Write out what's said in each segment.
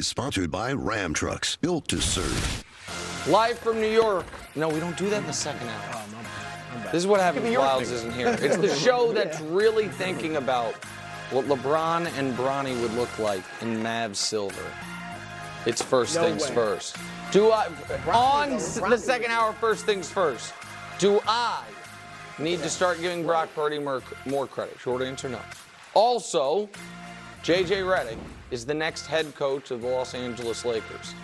is sponsored by Ram Trucks, built to serve. Live from New York. No, we don't do that in the second hour. This is what happens when Wildes isn't here. It's the show that's really thinking about what LeBron and Bronny would look like in Mavs silver. It's first No things way. first. Do I on though, the second hour? First things first. Do I need to start giving Brock Purdy more, more credit? Short answer, no. Also, JJ Redick is the next head coach of the Los Angeles Lakers.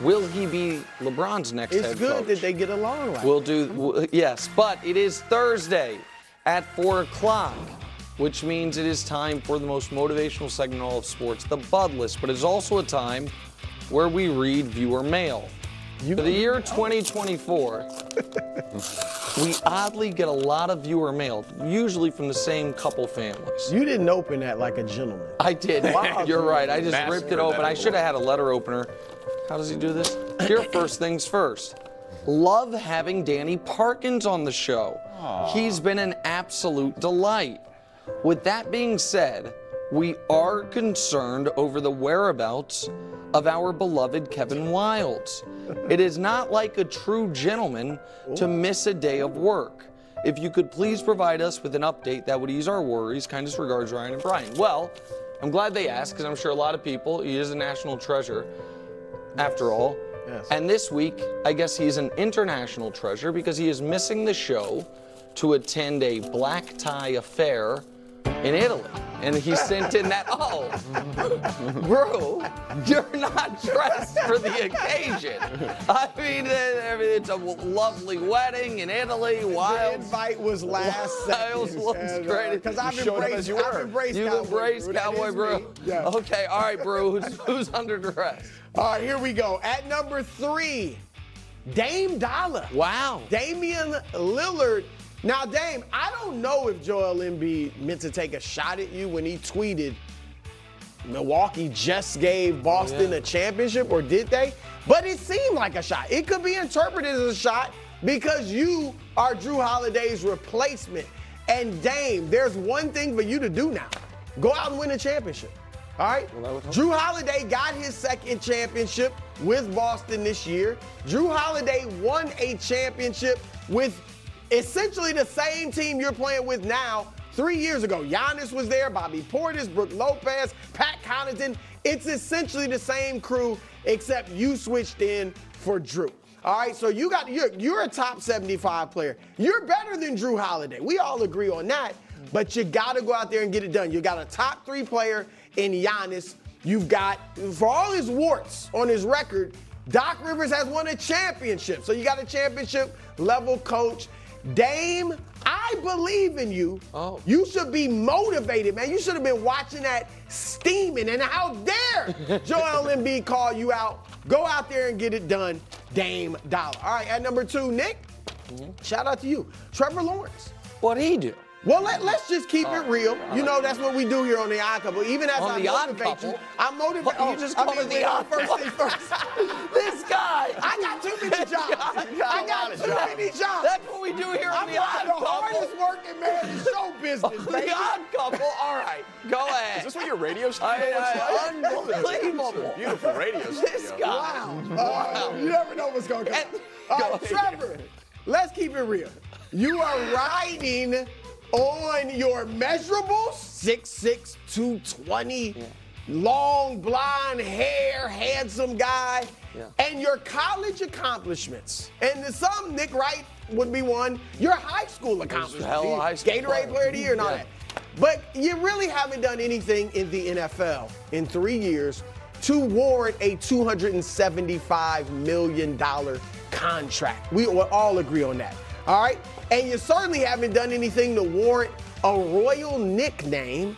Will he be LeBron's next It's head coach? It's good that they get along like We'll do, w- yes, but it is Thursday at 4 o'clock, which means it is time for the most motivational segment in all of sports, the Bud List. But it's also a time where we read viewer mail. For the year 2024, we oddly get a lot of viewer mail, usually from the same couple families. You didn't open that like a gentleman. I did. Wow. You're right. I just ripped it open. I should have had a letter opener. How does he do this? Here, first things first. Love having Danny Parkins on the show. He's been an absolute delight. With that being said, we are concerned over the whereabouts of our beloved Kevin Wildes. It is not like a true gentleman to miss a day of work. If you could please provide us with an update, that would ease our worries. Kindest regards, Ryan and Brian. Well, I'm glad they asked because I'm sure a lot of people, he is a national treasure after all. Yes. And this week, I guess he's an international treasure because he is missing the show to attend a black tie affair in Italy. And he sent in that, oh, bro, you're not dressed for the occasion. I mean, it's a lovely wedding in Italy, The wild. invite was last Wildes second. looks great. Because uh, I've You showed embraced, you I've were. embraced You Cowboy embrace Brew. Cowboy is Bro. me. Yeah. Okay, all right, bro. Who's, who's under duress? All right, here we go. At number three, Dame Dollar. Wow. Damian Lillard. Now, Dame, I don't know if Joel Embiid meant to take a shot at you when he tweeted Milwaukee just gave Boston yeah. a championship, or did they? But it seemed like a shot. It could be interpreted as a shot because you are Jrue Holiday's replacement. And Dame, there's one thing for you to do now. Go out and win a championship. All right? Jrue Holiday got his second championship with Boston this year. Jrue Holiday won a championship with essentially the same team you're playing with now three years ago. Giannis was there, Bobby Portis, Brook Lopez, Pat Connaughton. It's essentially the same crew, except you switched in for Jrue. All right, so you got you're you're a top 75 player. You're better than Jrue Holiday. We all agree on that. But you got to go out there and get it done. You got a top three player in Giannis. You've got, for all his warts on his record, Doc Rivers has won a championship. So you got a championship level coach. Dame, I believe in you. Oh. You should be motivated, man. You should have been watching that steaming. And how dare Joel Embiid call you out? Go out there and get it done, Dame Dollar. All right, at number two, Nick, mm-hmm. shout out to you. Trevor Lawrence. What'd he do? Well, let, us just keep it real. You know that's what we do here on the Odd Couple. Even as On I The motivate Couple? you, I motivate. What, you just I call mean, it The wait, Odd first Couple? thing first. This guy. I got too many jobs. I got I a got too jobs. many jobs. That's what we do here on I'm the the, Odd the Couple. hardest working man in show business, The. Odd Couple. All right, go ahead. Is this what your radio studio I- I- looks like? unbelievable. Beautiful radio studio. This guy. Wow. Uh, you never know what's going to come. And- All Go right, ahead. Trevor, let's keep it real. You are riding on your measurables 6'6, 220, long blonde hair, handsome guy, Yeah. and your college accomplishments. And some, Nick Wright would be one, your high school accomplishments. hell high school Gatorade player. player of the year and all Yeah. that. But you really haven't done anything in the NFL in three years to warrant a $275 million contract. We will all agree on that. All right? And you certainly haven't done anything to warrant a royal nickname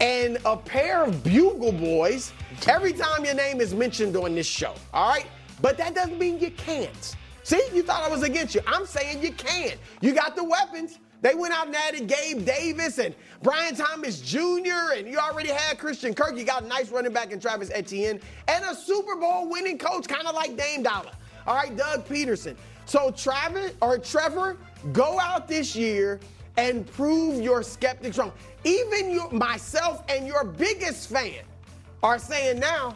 and a pair of bugle boys every time your name is mentioned on this show. All right? But that doesn't mean you can't. See, you thought I was against you. I'm saying you can. You got the weapons. They went out and added Gabe Davis and Brian Thomas Jr. and you already had Christian Kirk. You got a nice running back in Travis Etienne and a Super Bowl winning coach, kind of like Dame Dollar. All right, Doug Pederson. So Travis or Trevor, go out this year and prove your skeptics wrong. Even your, myself and your biggest fan are saying now,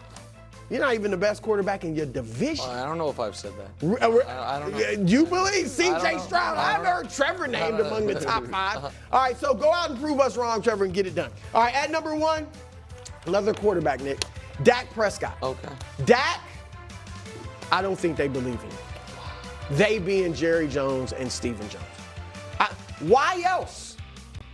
You're not even the best quarterback in your division. I don't know if I've said that. Uh, I- I don't know. You believe C.J. Stroud? I've heard Trevor named among the top 5 Uh-huh. All right, so go out and prove us wrong, Trevor, and get it done. All right, at number one, another quarterback, Nick, Dak Prescott. Okay. Dak, I don't think they believe in him. They being Jerry Jones and Stephen Jones. I- why else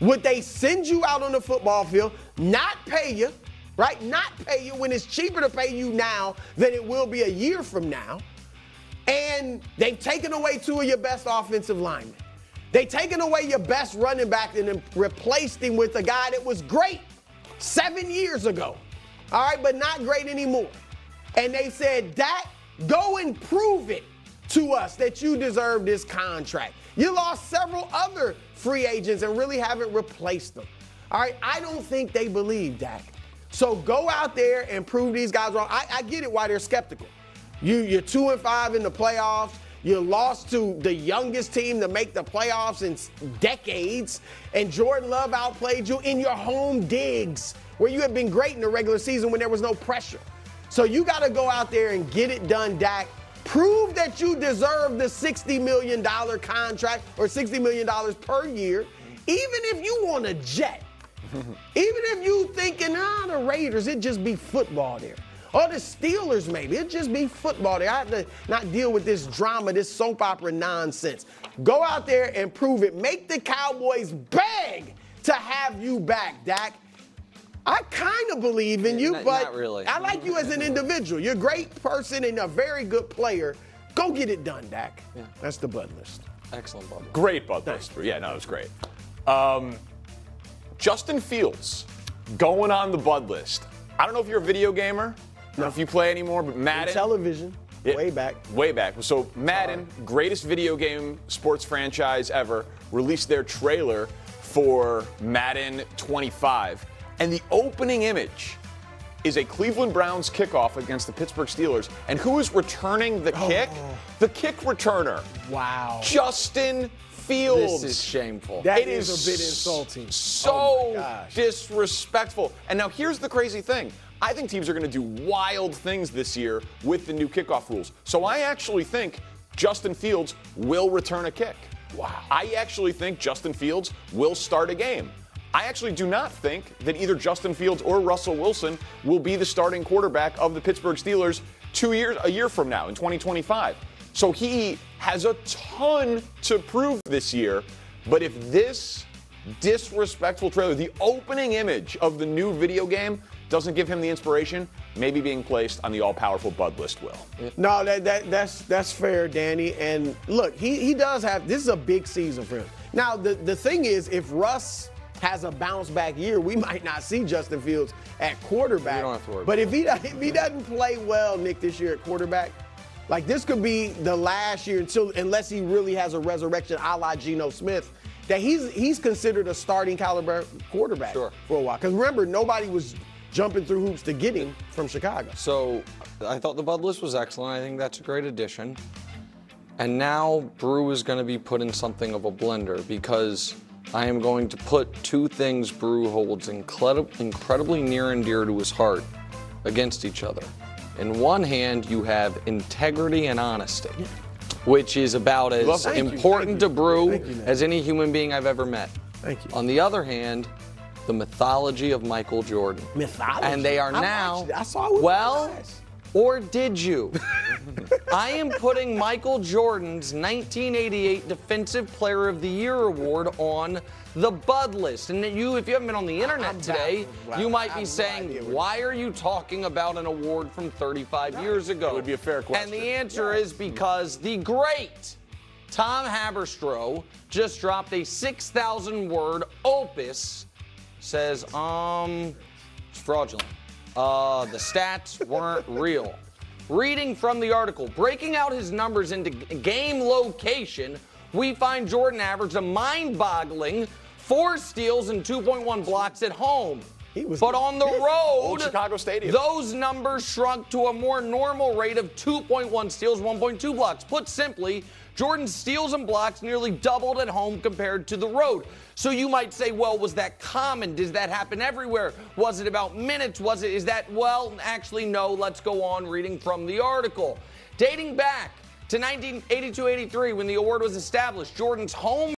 would they send you out on the football field, not pay you, right? Not pay you when it's cheaper to pay you now than it will be a year from now. And they've taken away two of your best offensive linemen. They've taken away your best running back and replaced him with a guy that was great seven years ago. All right, but not great anymore. And they said, Dak, go and prove it to us that you deserve this contract. You lost several other free agents and really haven't replaced them. All right, I don't think they believe Dak. So go out there and prove these guys wrong. I, I get it why they're skeptical. You, you're two and five in the playoffs. You lost to the youngest team to make the playoffs in decades, and Jordan Love outplayed you in your home digs, where you have been great in the regular season when there was no pressure. So you got to go out there and get it done, Dak. Prove that you deserve the $60 million contract or $60 million per year, even if you want a jet. Even if you thinking, ah, the Raiders, it just be football there. Or the Steelers, maybe. It just be football there. I have to not deal with this drama, this soap opera nonsense. Go out there and prove it. Make the Cowboys beg to have you back, Dak. I kind of believe in you, Not- but not really. I like you as an individual. You're a great person and a very good player. Go get it done, Dak. Yeah. That's the bud list. Excellent, Bubba. Great Bud list. Yeah, no, it was great. Um, Justin Fields going on the Bud list. I don't know if you're a video gamer, or if you play anymore, but Madden. Television, Yeah, way back. Way back. So Madden, greatest video game sports franchise ever, released their trailer for Madden 25. And the opening image is a Cleveland Browns kickoff against the Pittsburgh Steelers. And who is returning the oh. kick? The kick returner. Wow. Justin Fields. This is shameful. That It is is a bit insulting. So Oh disrespectful. And now here's the crazy thing. I think teams are going to do wild things this year with the new kickoff rules. So I actually think Justin Fields will return a kick. Wow. I actually think Justin Fields will start a game. I actually do not think that either Justin Fields or Russell Wilson will be the starting quarterback of the Pittsburgh Steelers two years a year from now in 2025. So he has a ton to prove this year. But if this disrespectful trailer, the opening image of the new video game, doesn't give him the inspiration, maybe being placed on the all-powerful Bud list will. No, that, that that's that's fair, Danny. And look, he he does have this is a big season for him. Now the the thing is, if Russ has a bounce back year, we might not see Justin Fields at quarterback. You don't have to worry But if he if he doesn't play well, Nick, this year at quarterback, like this could be the last year until unless he really has a resurrection, a la Geno Smith. That he's he's considered a starting caliber quarterback Sure. for a while. Because remember, nobody was jumping through hoops to get him from Chicago. So I thought the Bud list was excellent. I think that's a great addition. And now Brew is going to be put in something of a blender because I am going to put two things Brew holds incredi- incredibly near and dear to his heart against each other. In one hand, you have integrity and honesty, which is about as. You, important to. Brew you, as any human being I've ever met. Thank you. On the other hand, the mythology of Michael Jordan. Mythology? And they are now. it. I saw it well. Or did you? I am putting Michael Jordan's 1988 Defensive Player of the Year award on the Bud list. And you, if you haven't been on the internet I'm today, you might I be no saying, why are you talking about an award from 35 years ago? It would be a fair question. And the answer is because the great Tom Haberstroh just dropped a 6,000 word opus. Says, um, it's fraudulent. Uh, the stats weren't real. Reading from the article, breaking out his numbers into game location, we find Jordan averaged a mind boggling four steals and 2.1 blocks at home. He was- but on the road, Chicago Stadium. those numbers shrunk to a more normal rate of 2.1 steals, 1.2 blocks. Put simply, Jordan's steals and blocks nearly doubled at home compared to the road. So you might say, well, was that common? Does that happen everywhere? Was it about minutes? Was it, is that, well, actually, no. Let's go on reading from the article. Dating back to 1982 83, when the award was established, Jordan's home